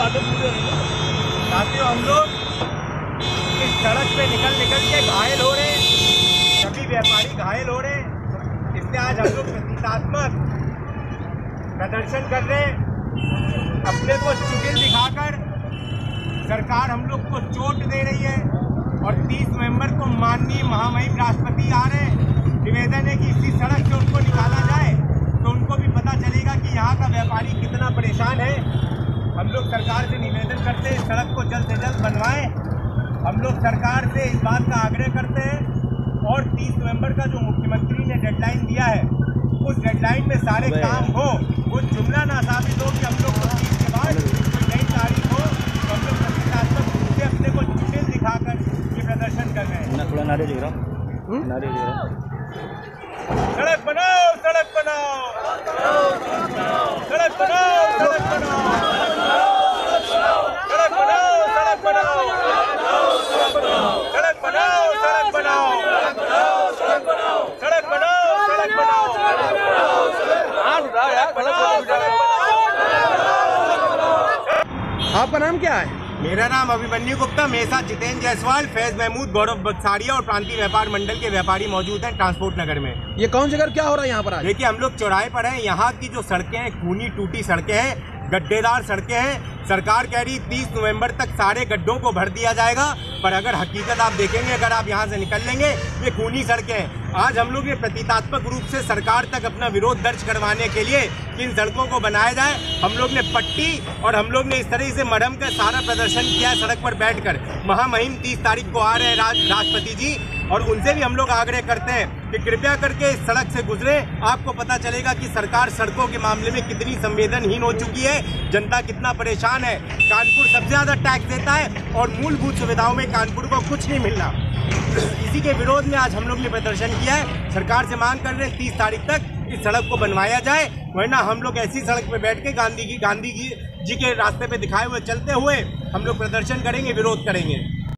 बातें पूरी होंगी साथियों, हम लोग इस सड़क पे निकल निकल के घायल हो रहे हैं। सभी व्यापारी घायल हो रहे हैं। इसलिए आज हम लोग प्रतीकात्मक प्रदर्शन कर रहे हैं। अपने को चुगिल दिखाकर सरकार हम लोग को चोट दे रही है और 30 नवंबर को माननीय महामहिम राष्ट्रपति आ रहे हैं। निवेदन है कि इसी सड़क से उनको निकाला जाए तो उनको भी पता चलेगा कि यहाँ का व्यापारी कितना परेशान है हम लोग सरकार से निवेदन करते हैं इस सड़क को जल्द से जल्द बनवाएँ। हम लोग सरकार से इस बात का आग्रह करते हैं और 30 नवंबर का जो मुख्यमंत्री ने डेडलाइन दिया है उस डेडलाइन में सारे काम हो वो जुमला ना साबित हो कि हम लोग को तीस के बाद कोई नई तारीख हो तो हम लोग प्रतीकात्मक रूप से अपने को चुटिल दिखाकर ये प्रदर्शन कर रहे हैं। थोड़ा नारे दिख रहा नारे दिख रहा सड़क बनाओ सड़क बनाओ। सड़क बनाओ सड़क बनाओ सड़क बनाओ सड़क बनाओ सड़क बनाओ सड़क बनाओ सड़क बनाओ सड़क बनाओ आपका नाम क्या है? मेरा नाम अभिमन्यु गुप्ता मेरे साथ जितेंद्र जायसवाल फैज महमूद गौरव बक्सारिया और प्रांति व्यापार मंडल के व्यापारी मौजूद हैं ट्रांसपोर्ट नगर में। ये कौन जगह क्या हो रहा है यहाँ पर आज? देखिए हम लोग चौराहे पर हैं। यहाँ की जो सड़कें हैं खूनी टूटी सड़कें हैं गड्ढेदार सड़कें हैं। सरकार कह रही तीस नवंबर तक सारे गड्ढों को भर दिया जाएगा। पर अगर हकीकत आप देखेंगे, अगर आप यहाँ से निकल लेंगे, ये खूनी सड़कें हैं। आज हम लोग ये प्रतीकात्मक रूप से सरकार तक अपना विरोध दर्ज करवाने के लिए कि इन सड़कों को बनाया जाए, हम लोग ने पट्टी और हम लोग ने इस तरह से मरम का सारा प्रदर्शन किया है सड़क पर बैठकर। महामहिम तीस तारीख को आ रहे हैं राष्ट्रपति जी, और उनसे भी हम लोग आग्रह करते हैं कि कृपया करके इस सड़क से गुजरे। आपको पता चलेगा कि सरकार सड़कों के मामले में कितनी संवेदनहीन हो चुकी है। जनता कितना परेशान है। कानपुर सबसे ज़्यादा टैक्स देता है और मूलभूत सुविधाओं में कानपुर को कुछ नहीं मिल रहा। इसी के विरोध में आज हम लोग ने प्रदर्शन किया है। सरकार से मांग कर रहे हैं तीस तारीख तक इस सड़क को बनवाया जाए, वरना हम लोग ऐसी सड़क पर बैठ के गांधी की गांधी जी के रास्ते पे दिखाए हुए चलते हुए हम लोग प्रदर्शन करेंगे, विरोध करेंगे।